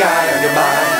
Sky on your mind.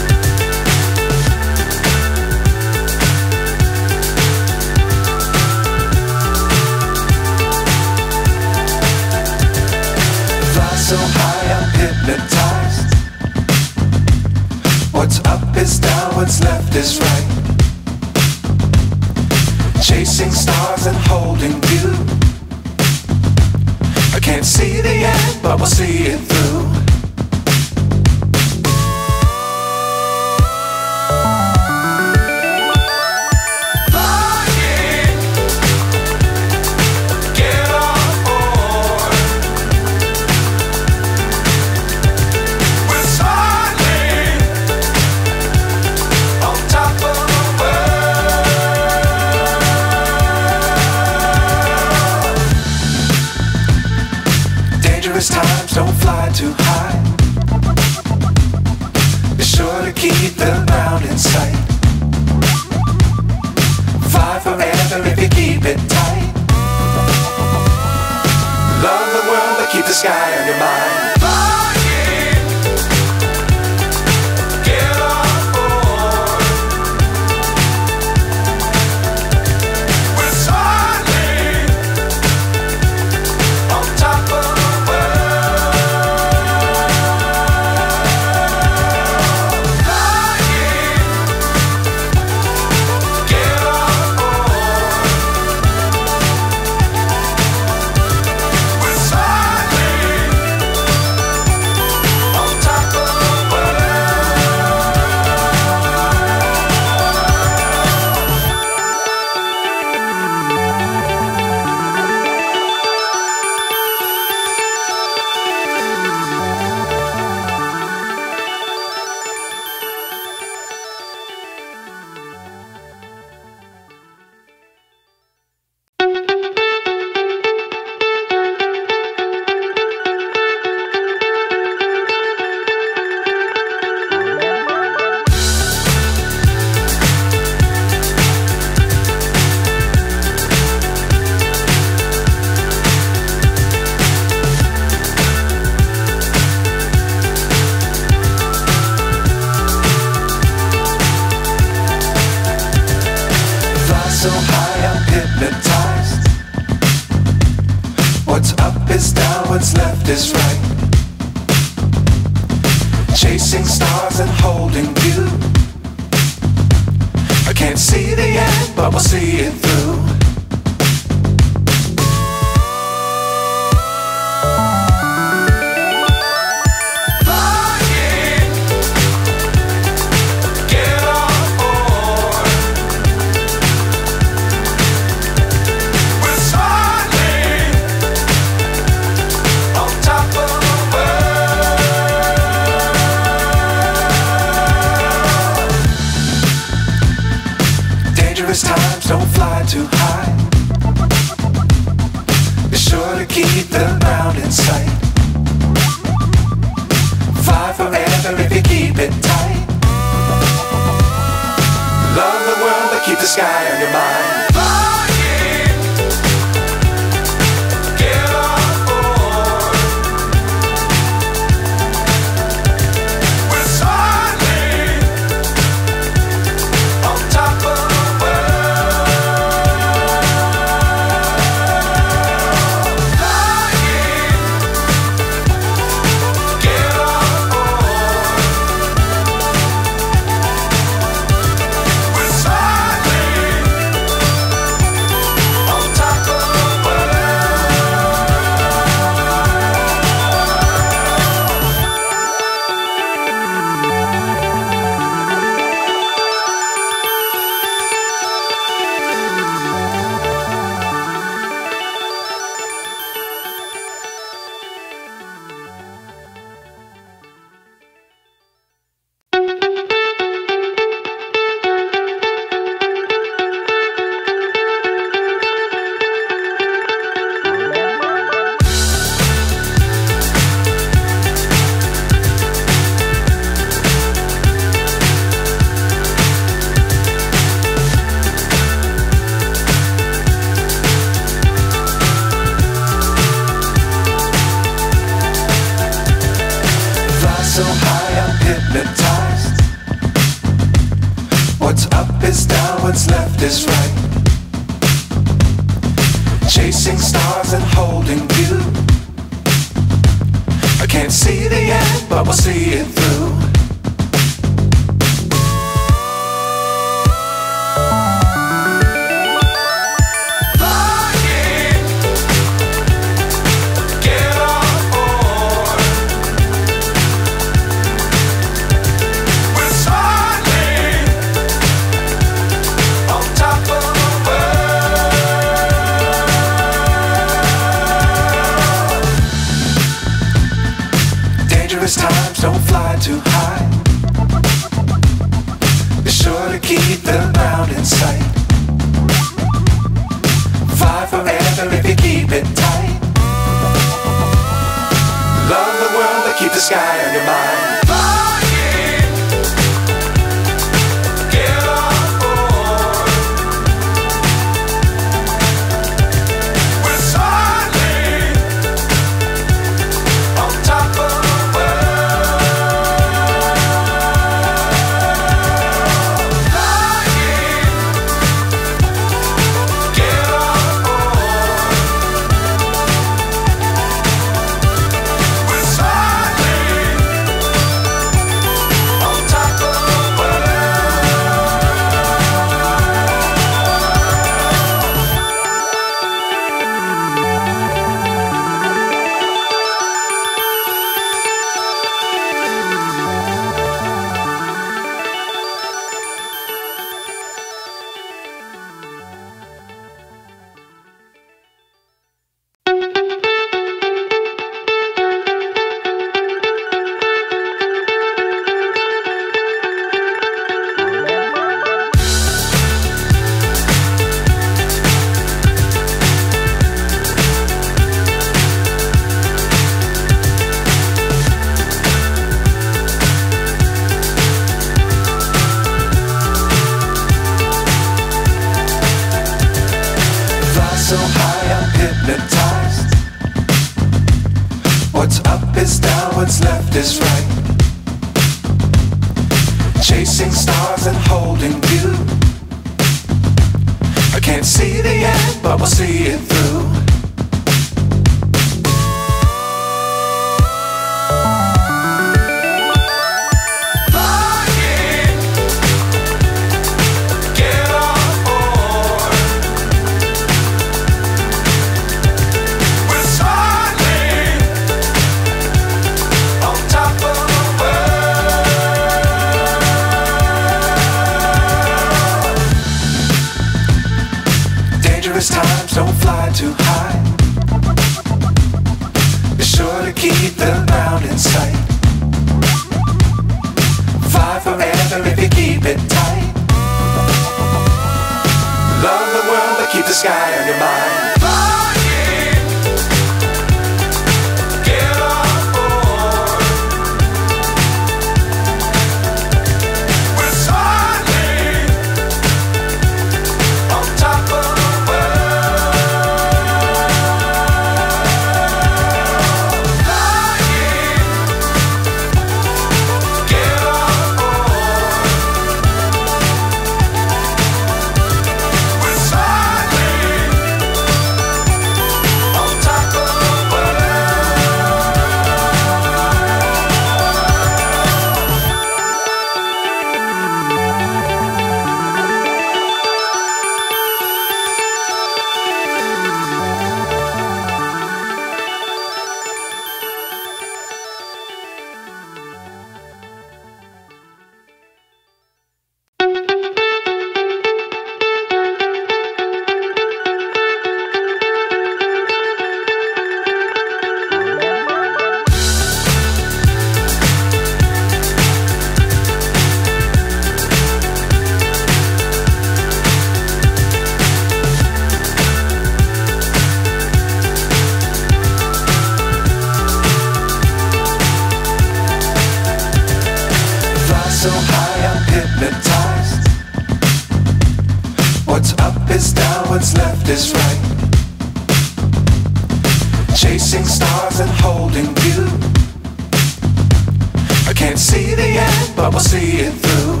But we'll see it through.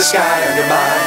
The sky on your mind.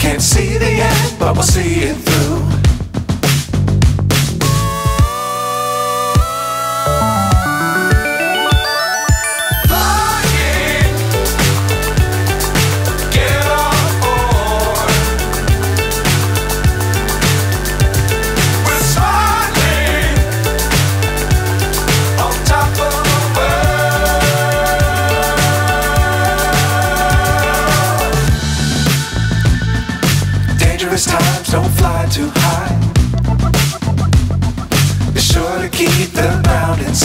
can't see the end, but we'll see it through.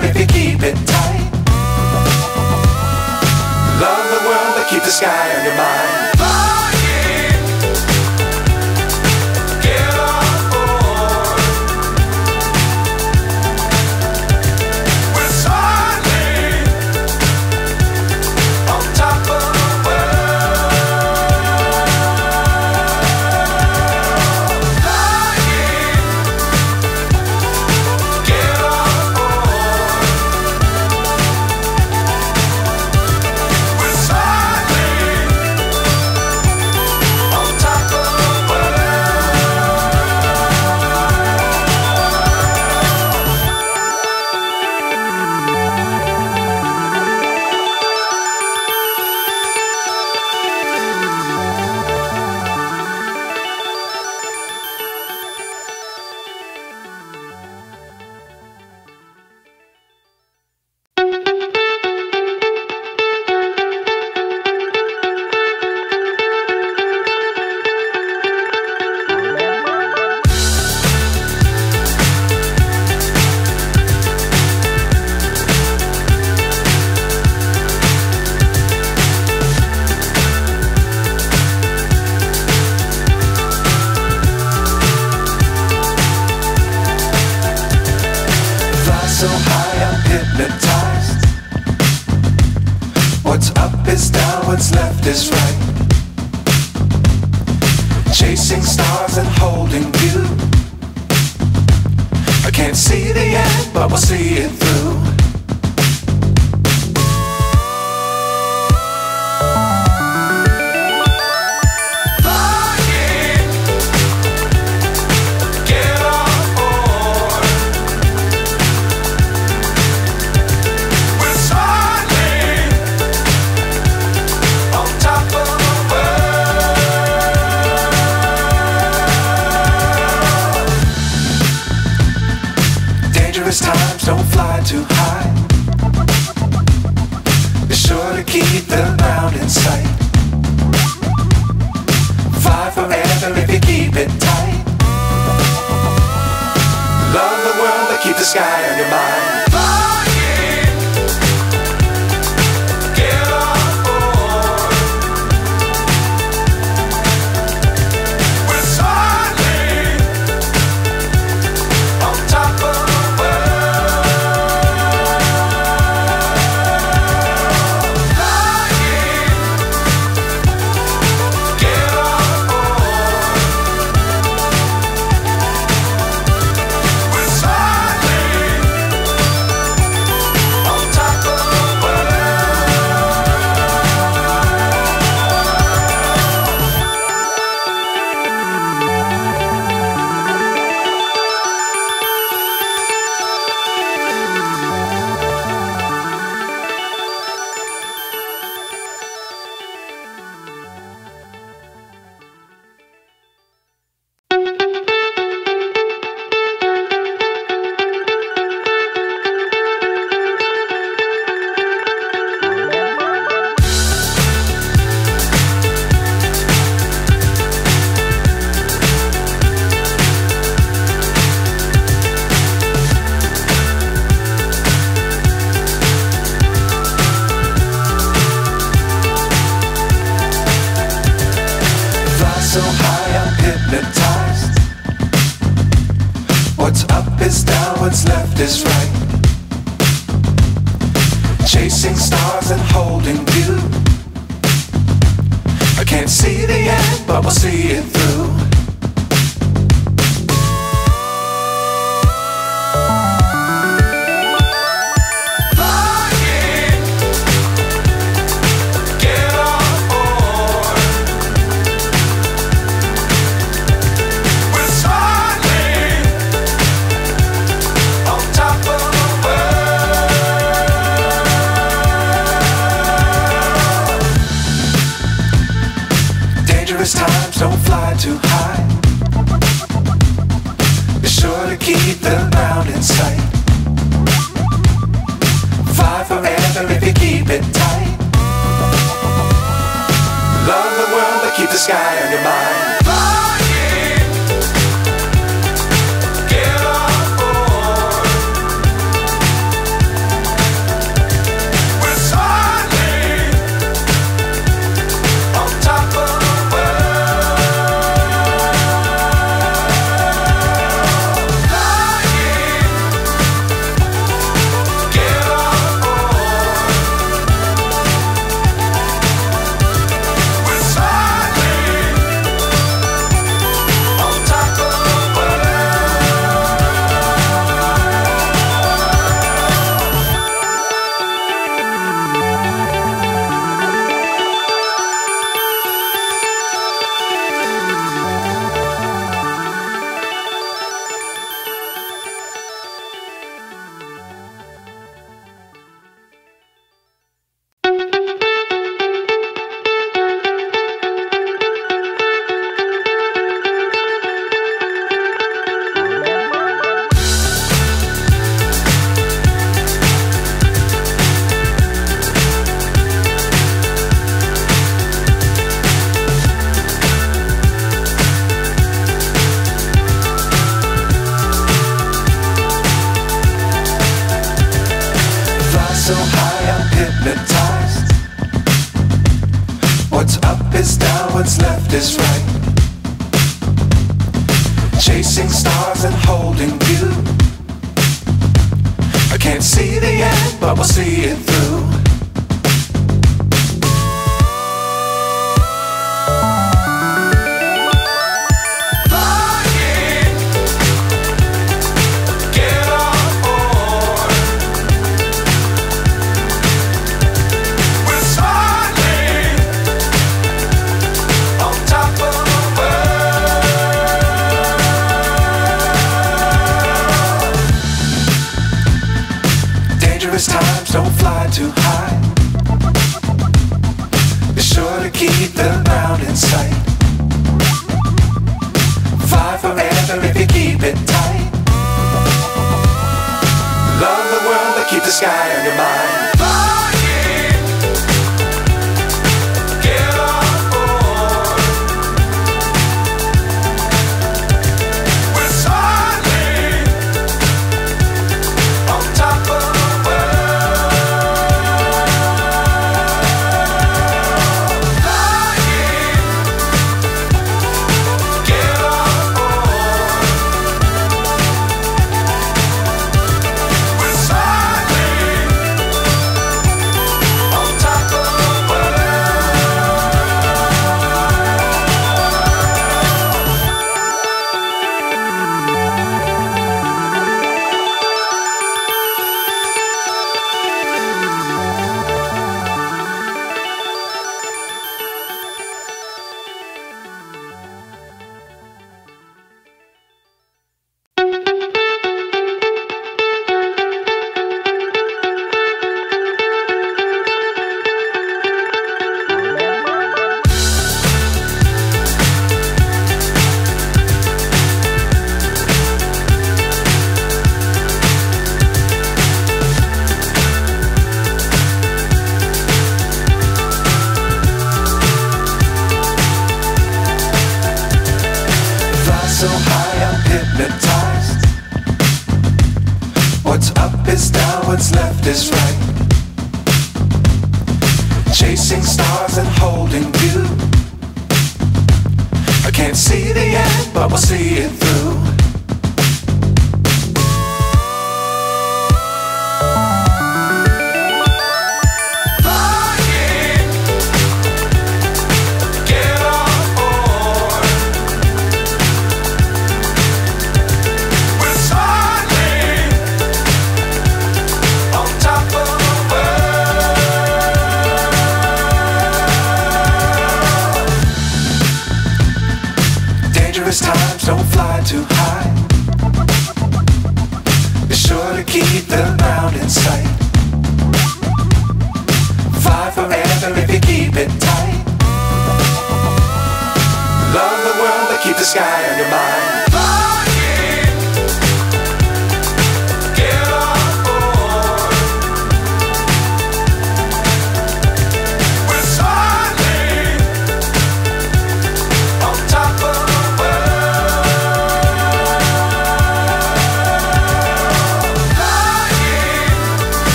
better if you keep it tight. Love the world, but keep the sky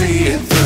see it through.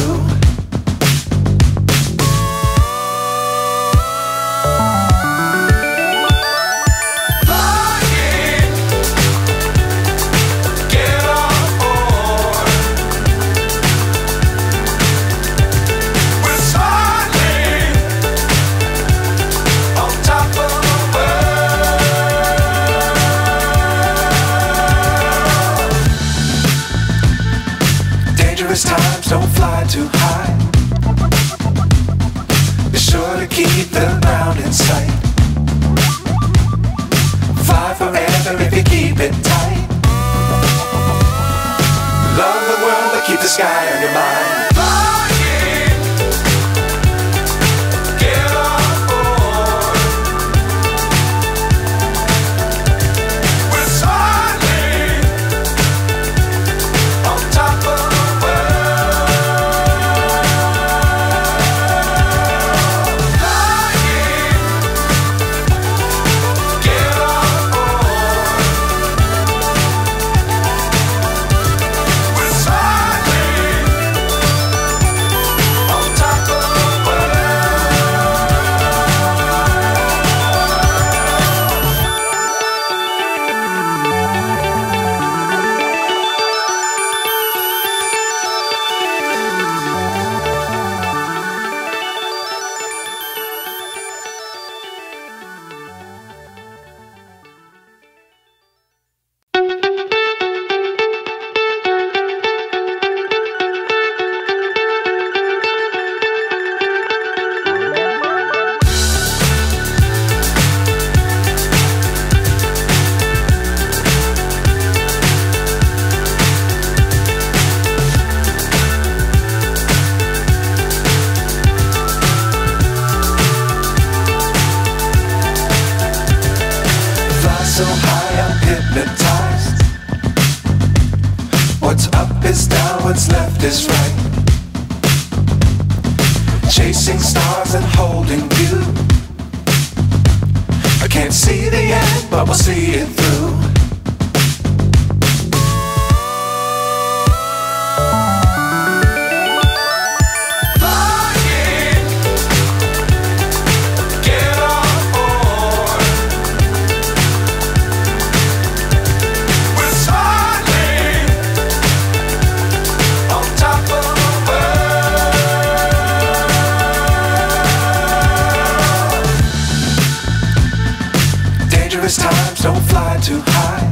don't fly too high.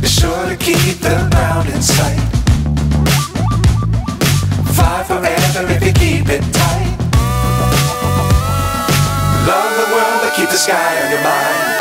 Be sure to keep the ground in sight. Fly forever if you keep it tight. Love the world, but keep the sky on your mind.